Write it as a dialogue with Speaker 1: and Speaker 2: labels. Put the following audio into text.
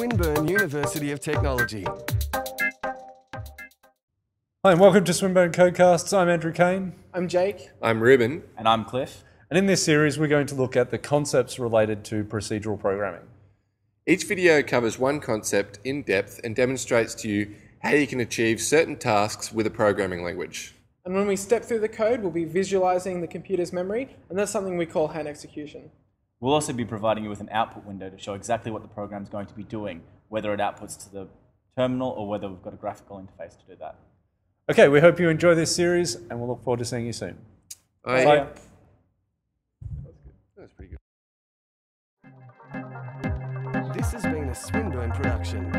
Speaker 1: Swinburne University of Technology.
Speaker 2: Hi, and welcome to Swinburne Codecasts. I'm Andrew Cain,
Speaker 3: I'm Jake.
Speaker 4: I'm Reuben.
Speaker 5: And I'm Cliff.
Speaker 2: and in this series, we're going to look at the concepts related to procedural programming.
Speaker 4: Each video covers one concept in depth and demonstrates to you how you can achieve certain tasks with a programming language.
Speaker 3: And when we step through the code, we'll be visualizing the computer's memory, and that's something we call hand execution.
Speaker 5: We'll also be providing you with an output window to show exactly what the program is going to be doing, whether it outputs to the terminal or whether we've got a graphical interface to do that.
Speaker 2: Okay, we hope you enjoy this series, and we'll look forward to seeing you soon.
Speaker 4: Bye.
Speaker 2: Bye.
Speaker 4: That's pretty good.
Speaker 1: This has been a Swinburne production.